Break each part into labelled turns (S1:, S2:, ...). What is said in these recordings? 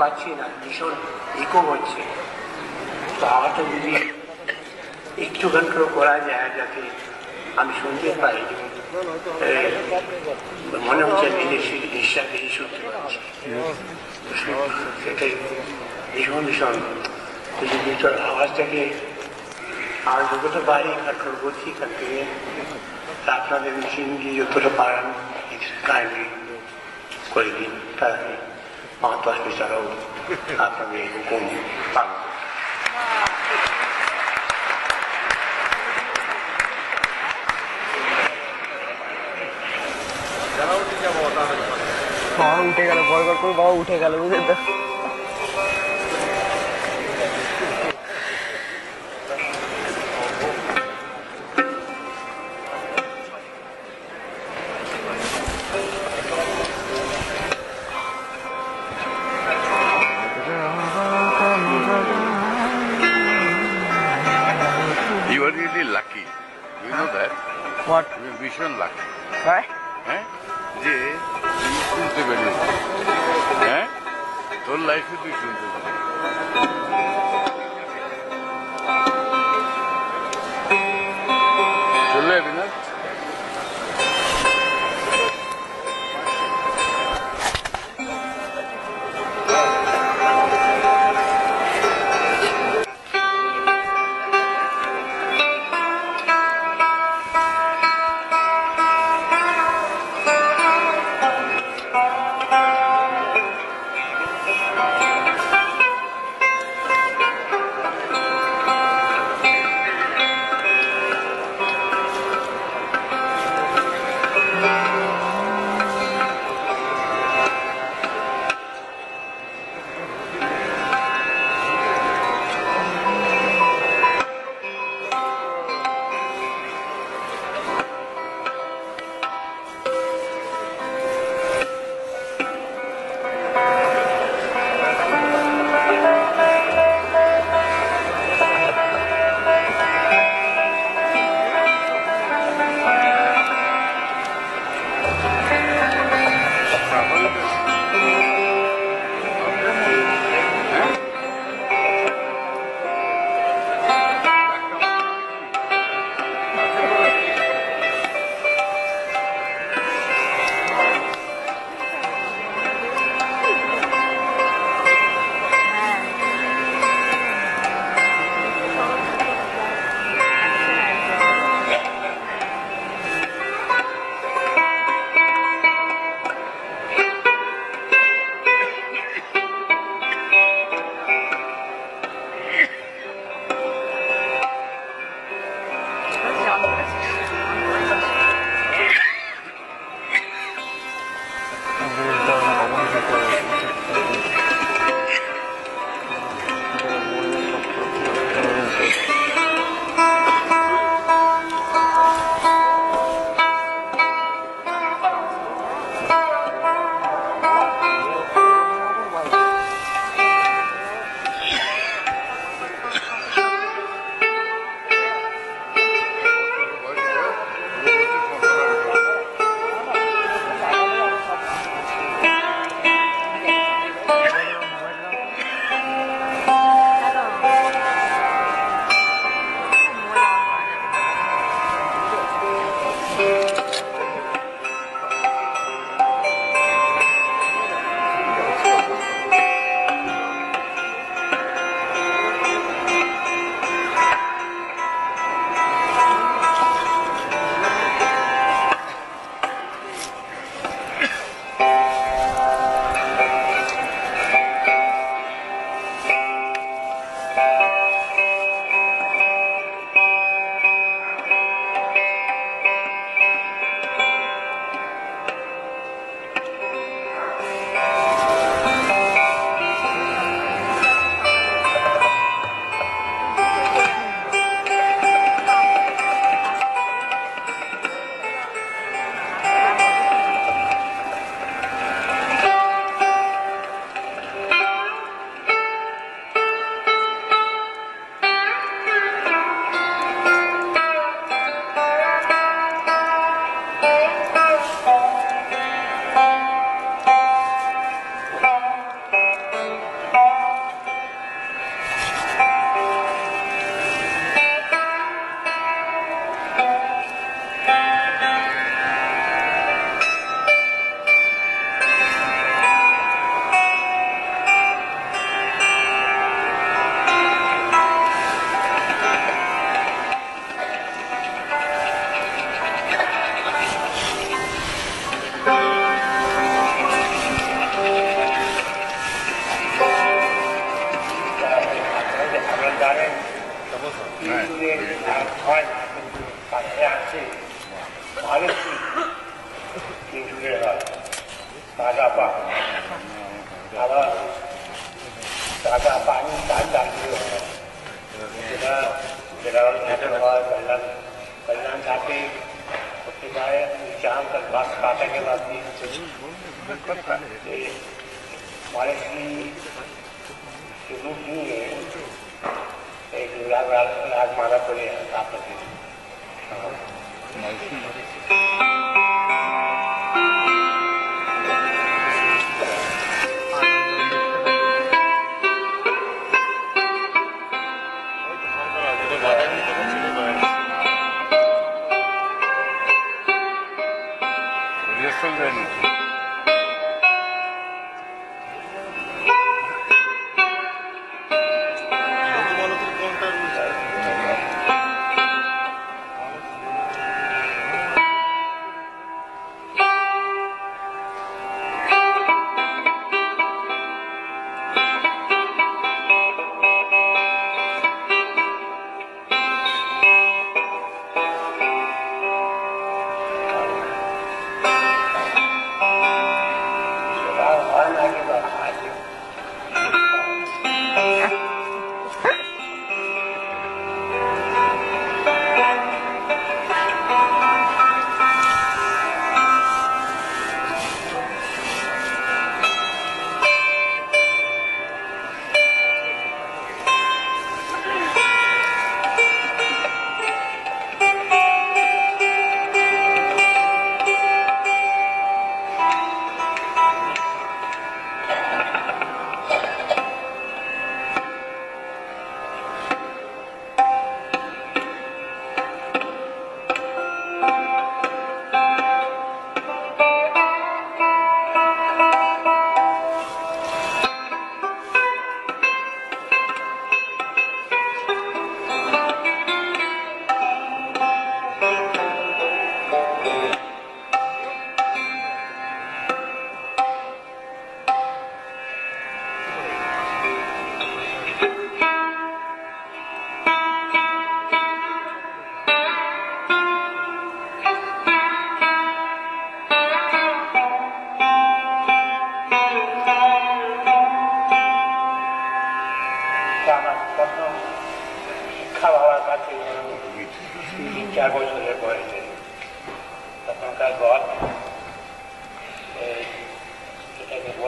S1: পাচ্ছি না, ভীষণ ইকো হচ্ছে তো আওয়াজটা যদি একটু কন্ট্রোল করা যায় যাতে আমি শুনতে পাই। মনে হচ্ছে বিদেশি বেশি শুনতে পাচ্ছি। সেটাই ভীষণ ভীষণ। যদি তোর আওয়াজটাকে আর যতটা বাইরে কন্ট্রোল করছি থেকে আপনাদের মেশিন দিয়ে যতটা পারেন কাইন্ডলি করে দিন তাহলে পাঁচ দশ বিচারও আপনাদের হুকুম পাবেন
S2: বাবা উঠে গেল বরগর করে বাবা উঠে গেল বুঝলি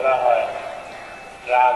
S1: বলা হয়। রাগ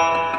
S1: Bye.